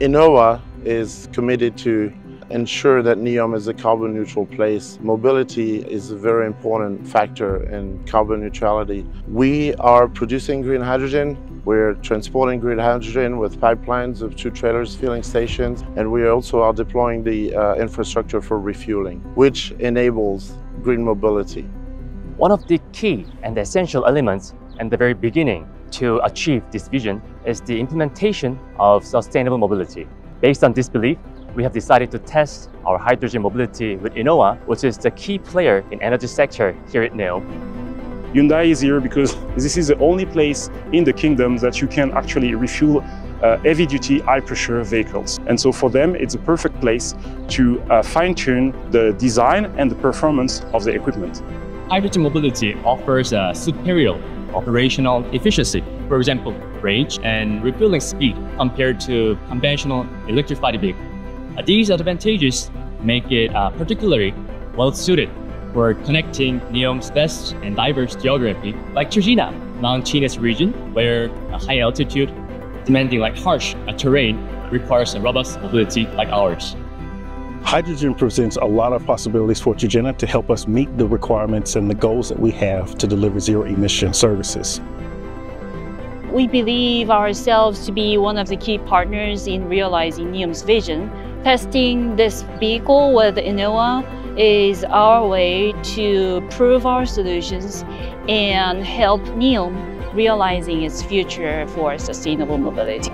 ENOWA is committed to ensure that NEOM is a carbon neutral place. Mobility is a very important factor in carbon neutrality. We are producing green hydrogen. We're transporting green hydrogen with pipelines of two trailers filling stations and we also are deploying the uh, infrastructure for refueling, which enables green mobility. One of the key and essential elements at the very beginning to achieve this vision is the implementation of sustainable mobility. Based on this belief, we have decided to test our hydrogen mobility with ENOWA, which is the key player in energy sector here at NEOM. Hyundai is here because this is the only place in the kingdom that you can actually refuel uh, heavy-duty, high-pressure vehicles. And so for them, it's a perfect place to uh, fine-tune the design and the performance of the equipment. Hydrogen mobility offers a superior operational efficiency, for example, range and refueling speed compared to conventional electrified vehicles. These advantages make it uh, particularly well suited for connecting NEOM's vast and diverse geography, like Trojena, mountainous region where a high altitude, demanding like harsh terrain, requires a robust mobility like ours. Hydrogen presents a lot of possibilities for Trojena to help us meet the requirements and the goals that we have to deliver zero emission services. We believe ourselves to be one of the key partners in realizing NEOM's vision Testing this vehicle with ENOWA is our way to prove our solutions and help NEOM realizing its future for sustainable mobility.